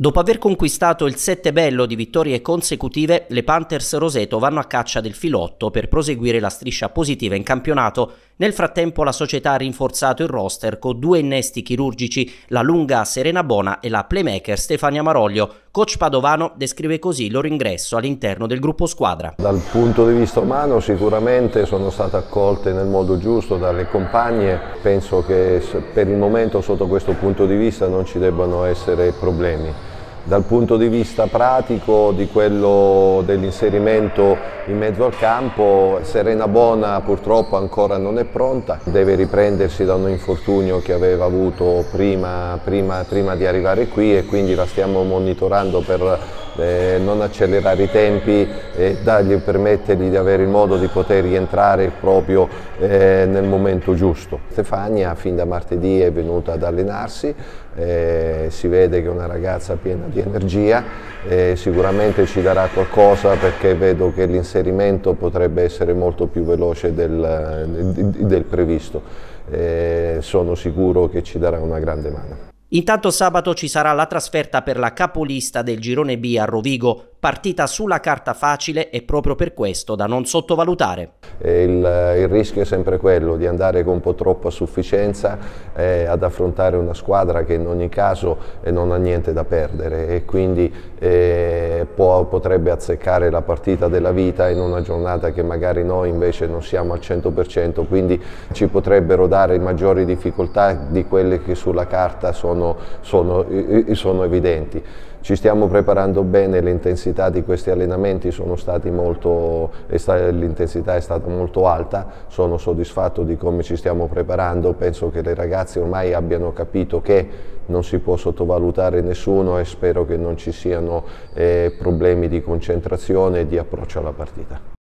Dopo aver conquistato il sette bello di vittorie consecutive, le Panthers Roseto vanno a caccia del filotto per proseguire la striscia positiva in campionato. Nel frattempo la società ha rinforzato il roster con due innesti chirurgici, la lunga Serena Bona e la playmaker Stefania Maroglio. Coach Padovano descrive così il loro ingresso all'interno del gruppo squadra. Dal punto di vista umano sicuramente sono state accolte nel modo giusto dalle compagne, penso che per il momento sotto questo punto di vista non ci debbano essere problemi. Dal punto di vista pratico di quello dell'inserimento in mezzo al campo, Serena Bona purtroppo ancora non è pronta, deve riprendersi da un infortunio che aveva avuto prima, prima, prima di arrivare qui e quindi la stiamo monitorando per eh, non accelerare i tempi e dargli, permettergli di avere il modo di poter rientrare proprio eh, nel momento giusto. Stefania fin da martedì è venuta ad allenarsi, eh, si vede che è una ragazza piena di energia, sicuramente ci darà qualcosa perché vedo che l'inserimento potrebbe essere molto più veloce del, del previsto. Eh, sono sicuro che ci darà una grande mano. Intanto sabato ci sarà la trasferta per la capolista del girone B a Rovigo, partita sulla carta facile e proprio per questo da non sottovalutare. Il, il rischio è sempre quello di andare con un po' troppa sufficienza eh, ad affrontare una squadra che in ogni caso eh, non ha niente da perdere e quindi eh, può, potrebbe azzeccare la partita della vita in una giornata che magari noi invece non siamo al 100%, quindi ci potrebbero dare maggiori difficoltà di quelle che sulla carta sono sono, sono, evidenti. Ci stiamo preparando bene, l'intensità di questi allenamenti sono stati molto, l'intensità è stata molto alta, sono soddisfatto di come ci stiamo preparando, penso che le ragazze ormai abbiano capito che non si può sottovalutare nessuno e spero che non ci siano eh, problemi di concentrazione e di approccio alla partita.